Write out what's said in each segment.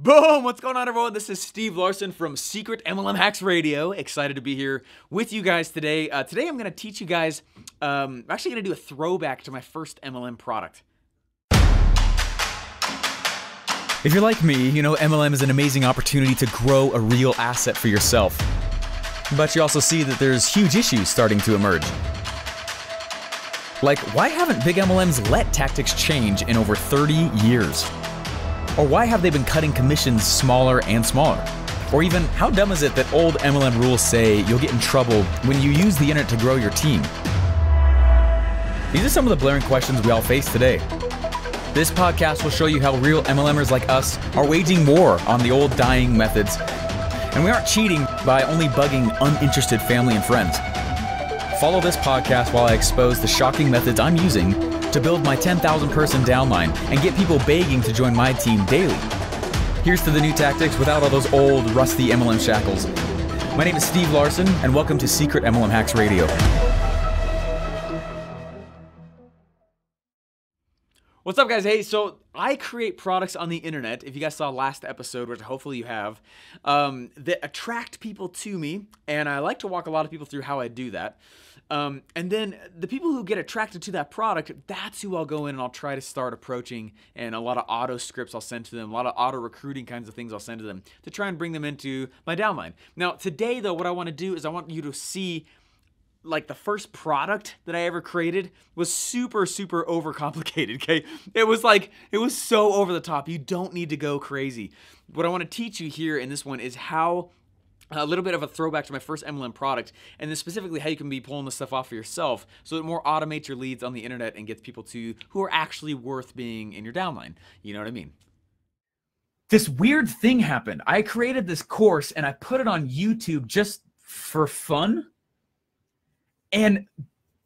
Boom! What's going on, everyone? This is Steve Larsen from Secret MLM Hacks Radio. Excited to be here with you guys today. Uh, today, I'm going to teach you guys. Um, I'm actually going to do a throwback to my first MLM product. If you're like me, you know MLM is an amazing opportunity to grow a real asset for yourself. But you also see that there's huge issues starting to emerge. Like, why haven't big MLMs let tactics change in over 30 years? Or why have they been cutting commissions smaller and smaller? Or even, how dumb is it that old MLM rules say you'll get in trouble when you use the internet to grow your team? These are some of the blaring questions we all face today. This podcast will show you how real MLMers like us are waging war on the old dying methods. And we aren't cheating by only bugging uninterested family and friends. Follow this podcast while I expose the shocking methods I'm using to build my 10,000 person downline and get people begging to join my team daily. Here's to the new tactics without all those old, rusty MLM shackles. My name is Steve Larsen, and welcome to Secret MLM Hacks Radio. What's up, guys? Hey, so I create products on the internet. If you guys saw last episode, which hopefully you have, um, that attract people to me, and I like to walk a lot of people through how I do that. Um, and then the people who get attracted to that product, that's who I'll go in and I'll try to start approaching. And a lot of auto scripts I'll send to them, a lot of auto recruiting kinds of things I'll send to them to try and bring them into my downline. Now, today, though, what I want to do is I want you to see like the first product that I ever created was super, super overcomplicated. Okay. It was like, it was so over the top. You don't need to go crazy. What I want to teach you here in this one is how a little bit of a throwback to my first MLM product, and then specifically how you can be pulling this stuff off for yourself so it more automates your leads on the internet and gets people to who are actually worth being in your downline. You know what I mean? This weird thing happened. I created this course and I put it on YouTube just for fun. And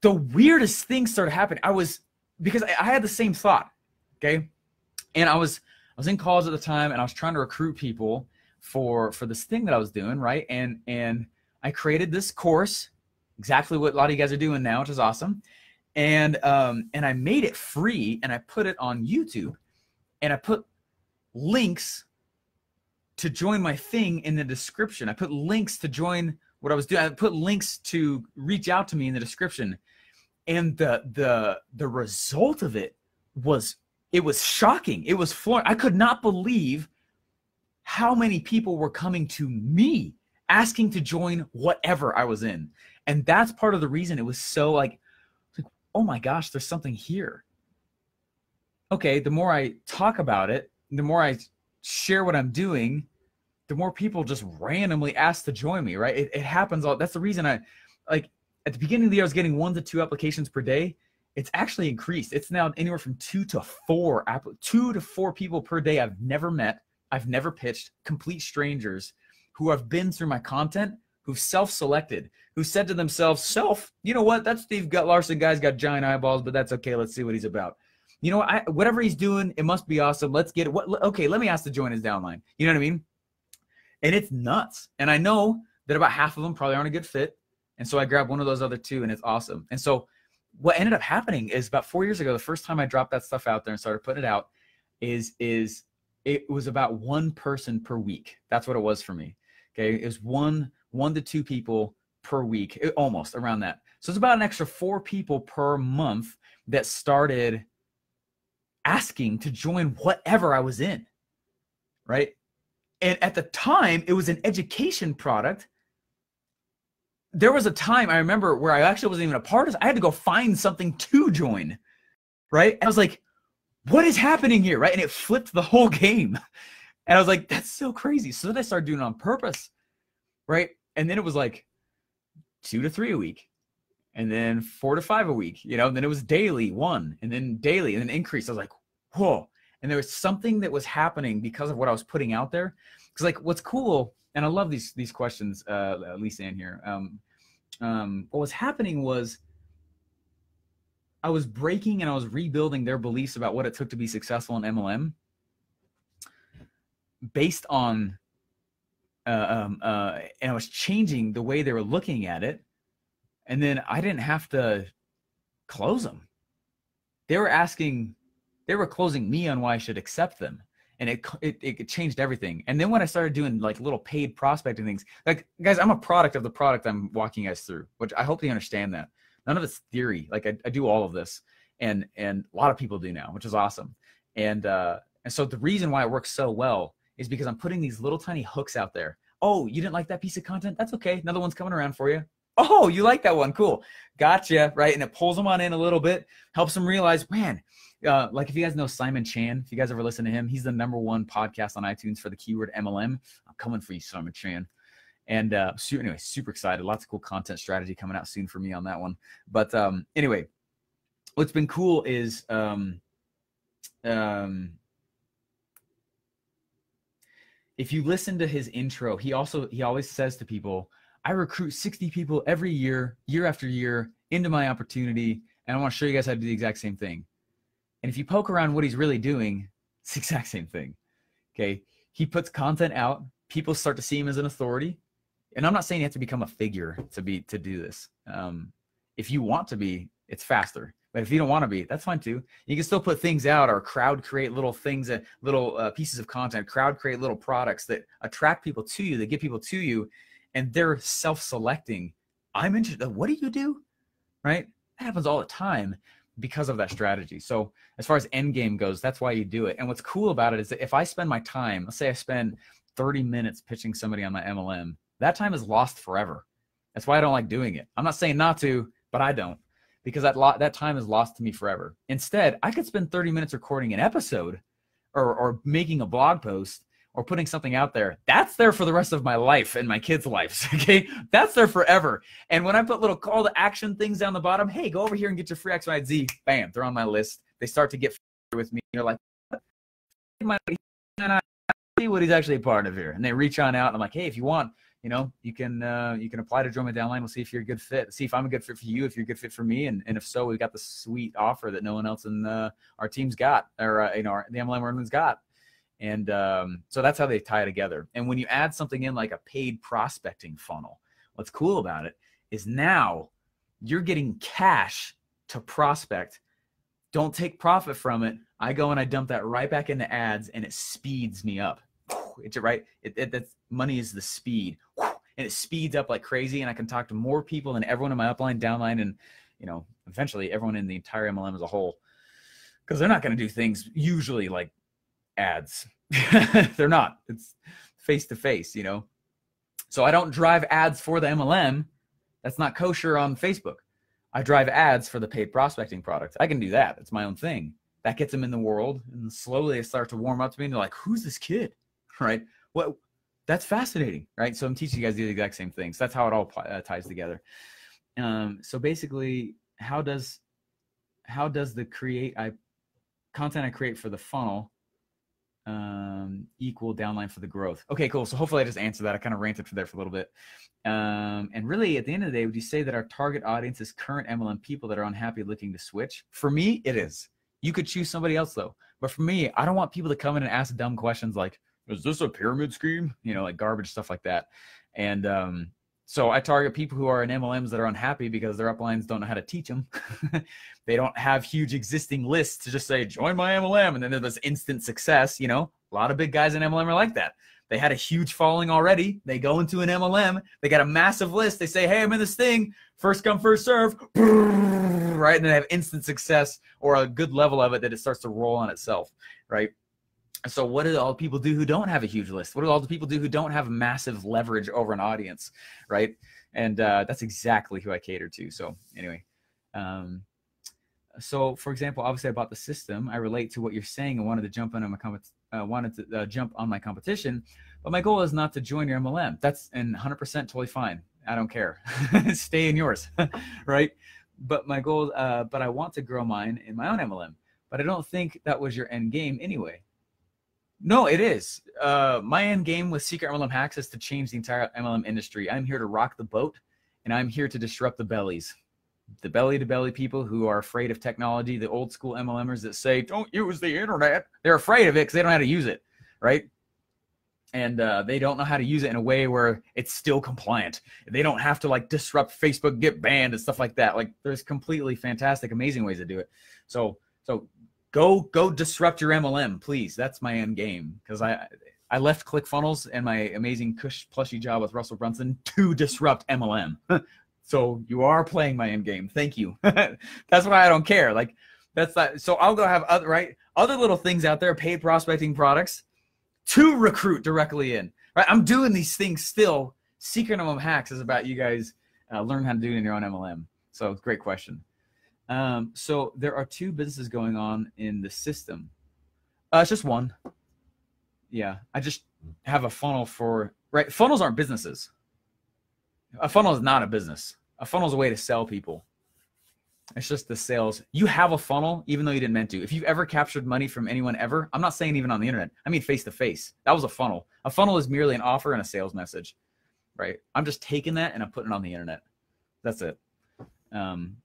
the weirdest thing started happening. I was because I, I had the same thought. Okay. And I was I was in college at the time and I was trying to recruit people for for this thing that I was doing, right? And and I created this course, exactly what a lot of you guys are doing now, which is awesome. And um and I made it free and I put it on YouTube and I put links to join my thing in the description. I put links to join what I was doing. I put links to reach out to me in the description. And the the the result of it was it was shocking. It was flooring. I could not believe how many people were coming to me asking to join whatever I was in. And that's part of the reason it was so like, like oh my gosh, there's something here. Okay, the more I talk about it, the more I share what I'm doing, the more people just randomly ask to join me, right? It, it happens all that's the reason I like at the beginning of the year I was getting one to two applications per day. It's actually increased. It's now anywhere from two to four two to four people per day I've never met I've never pitched, complete strangers who have been through my content, who've self-selected, who said to themselves, self, you know what? That Steve Larsen guy's got giant eyeballs, but that's okay. Let's see what he's about. You know, I, whatever he's doing, it must be awesome. Let's get it. What, okay, let me ask to join his downline. You know what I mean? And it's nuts. And I know that about half of them probably aren't a good fit. And so I grabbed one of those other two, and it's awesome. And so what ended up happening is about four years ago, the first time I dropped that stuff out there and started putting it out, is is it was about one person per week. That's what it was for me. Okay, it was one one to two people per week, it, almost around that. So it's about an extra four people per month that started asking to join whatever I was in. Right. And at the time, it was an education product. There was a time I remember where I actually wasn't even a part of. I had to go find something to join. Right. I was like, what is happening here? Right. And it flipped the whole game. And I was like, that's so crazy. So then I started doing it on purpose. Right. And then it was like two to three a week. And then four to five a week, you know, and then it was daily one and then daily and then increase. I was like, whoa. And there was something that was happening because of what I was putting out there. Because like what's cool, and I love these these questions, uh Lisa in here. Um, um, what was happening was I was breaking and I was rebuilding their beliefs about what it took to be successful in MLM based on uh, um, uh, and I was changing the way they were looking at it. And then I didn't have to close them. They were asking, they were closing me on why I should accept them. and it, it it changed everything. And then when I started doing like little paid prospecting things, like guys, I'm a product of the product I'm walking guys through, which I hope you understand that. None of it's theory. Like I, I do all of this, and and a lot of people do now, which is awesome. And uh, and so the reason why it works so well is because I'm putting these little tiny hooks out there. Oh, you didn't like that piece of content? That's okay. Another one's coming around for you. Oh, you like that one? Cool. Gotcha. Right. And it pulls them on in a little bit, helps them realize, man, uh, like if you guys know Simon Chan, if you guys ever listen to him, he's the number one podcast on iTunes for the keyword MLM. I'm coming for you, Simon Chan. And uh, so anyway, super excited. Lots of cool content strategy coming out soon for me on that one. But um, anyway, what's been cool is um, um, if you listen to his intro, he also he always says to people, "I recruit 60 people every year, year after year, into my opportunity, and I want to show you guys how to do the exact same thing." And if you poke around what he's really doing, it's the exact same thing. Okay. He puts content out, people start to see him as an authority. And I'm not saying you have to become a figure to be to do this. Um, if you want to be, it's faster. But if you don't want to be, that's fine too. You can still put things out or crowd create little things and little uh, pieces of content, crowd create little products that attract people to you, that get people to you, and they're self-selecting. I'm interested. What do you do? Right? That happens all the time because of that strategy. So as far as end game goes, that's why you do it. And what's cool about it is that if I spend my time, let's say I spend 30 minutes pitching somebody on my MLM, that time is lost forever. That's why I don't like doing it. I'm not saying not to, but I don't because that that time is lost to me forever. Instead, I could spend 30 minutes recording an episode or or making a blog post or putting something out there, that's there for the rest of my life and my kids' lives. Okay. That's there forever. And when I put little call to action things down the bottom, hey, go over here and get your free X, Y, Z, bam, they're on my list. They start to get with me. You're like, see what he's actually a part of here. And they reach on out. And I'm like, hey, if you want, you know, you can uh, you can apply to join my downline. We'll see if you're a good fit. See if I'm a good fit for you. If you're a good fit for me, and, and if so, we've got the sweet offer that no one else in uh, our team's got, or uh, you know, our, the MLM Women's got. And um, so that's how they tie together. And when you add something in like a paid prospecting funnel, what's cool about it is now you're getting cash to prospect. Don't take profit from it. I go and I dump that right back into ads and it speeds me up. It's right. It, it, money is the speed and it speeds up like crazy. And I can talk to more people than everyone in my upline, downline, and you know, eventually everyone in the entire MLM as a whole. Because they're not going to do things usually like ads. They're not. It's face to face, you know. So I don't drive ads for the MLM. That's not kosher on Facebook. I drive ads for the paid prospecting product. I can do that. It's my own thing. That gets them in the world, and slowly they start to warm up to me. And they're like, "Who's this kid?" Right? What? That's fascinating, right? So I'm teaching you guys the exact same things. That's how it all uh, ties together. Um, so basically, how does how does the create I content I create for the funnel um, equal downline for the growth. Okay, cool. So hopefully I just answered that. I kind of ranted for there for a little bit. Um, and really, at the end of the day, would you say that our target audience is current MLM people that are unhappy looking to switch? For me, it is. You could choose somebody else though. But for me, I don't want people to come in and ask dumb questions like, "Is this a pyramid scheme?" You know, like garbage stuff like that. And um, so I target people who are in MLMs that are unhappy because their uplines don't know how to teach them. they don't have huge existing lists to just say, join my MLM. And then there's this instant success. You know, a lot of big guys in MLM are like that. They had a huge following already. They go into an MLM. They got a massive list. They say, hey, I'm in this thing. First come, first serve. Right. And they have instant success or a good level of it that it starts to roll on itself. Right so what do all the people do who don't have a huge list? What do all the people do who don't have massive leverage over an audience right? And uh, that's exactly who i cater to. So anyway um, so for example obviously about the system. I relate to what you're saying and wanted to jump on my uh, wanted to uh, jump on my competition but my goal is not to join your mlm that's and 100% totally fine. I don't care. Stay in yours right? But my goal uh, but i want to grow mine in my own mlm but i don't think that was your end game anyway no, it is. Uh, my end game with Secret MLM Hacks is to change the entire MLM industry. I'm here to rock the boat, and I'm here to disrupt the bellies. The belly to belly people who are afraid of technology, the old school MLMers that say, don't use the internet. They're afraid of it because they don't know how to use it, right? And uh, they don't know how to use it in a way where it's still compliant. They don't have to like disrupt Facebook, get banned, and stuff like that. Like there's completely fantastic, amazing ways to do it. So, so go go disrupt your MLM, please. That's my end game because I I left ClickFunnels and my amazing cush plushy job with Russell Brunson to disrupt MLM. so you are playing my end game. Thank you. that's why I don't care. Like that's that. So I'll go have other right other little things out there, paid prospecting products to recruit directly in. Right, I'm doing these things still. Secret MLM hacks is about you guys uh, learn how to do it in your own MLM. So great question. Um, so there are two businesses going on in the system. Uh, it's just one. Yeah, I just have a funnel for right. Funnels aren't businesses. A funnel is not a business. A funnel is a way to sell people. It's just the sales. You have a funnel, even though you didn't meant to. If you've ever captured money from anyone ever, I'm not saying even on the internet. I mean face to face. That was a funnel. A funnel is merely an offer and a sales message, right? I'm just taking that and I'm putting it on the internet. That's it. Um,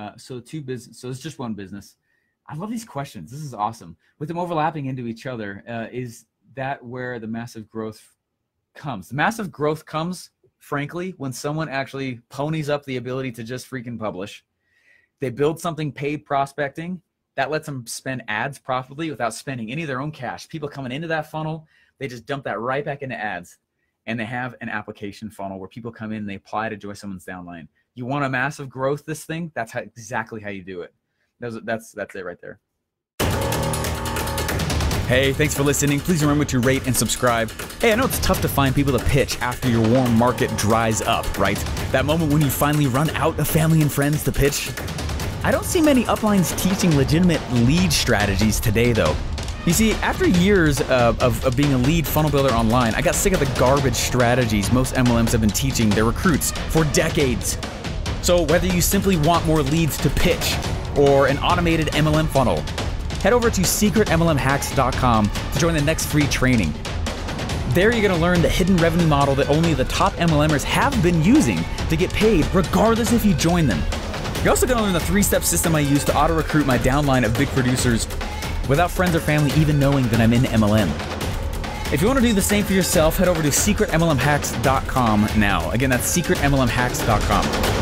uh, so two business. So it's just one business. I love these questions. This is awesome. With them overlapping into each other, uh, is that where the massive growth comes? The massive growth comes, frankly, when someone actually ponies up the ability to just freaking publish. They build something paid prospecting that lets them spend ads profitably without spending any of their own cash. People coming into that funnel, they just dump that right back into ads. And they have an application funnel where people come in and they apply to join someone's downline you want a massive growth this thing that's how, exactly how you do it that's, that's that's it right there Hey, thanks for listening. Please remember to rate and subscribe. Hey, I know it's tough to find people to pitch after your warm market dries up, right? That moment when you finally run out of family and friends to pitch. I don't see many uplines teaching legitimate lead strategies today, though. You see, after years of, of, of, being a lead funnel builder online, I got sick of the garbage strategies most MLMs have been teaching their recruits for decades. So, whether you simply want more leads to pitch or an automated MLM funnel, head over to secretmlmhacks.com to join the next free training. There, you're going to learn the hidden revenue model that only the top MLMers have been using to get paid, regardless if you join them. You're also going to learn the three step system I use to auto recruit my downline of big producers without friends or family even knowing that I'm in MLM. If you want to do the same for yourself, head over to secretmlmhacks.com now. Again, that's secretmlmhacks.com.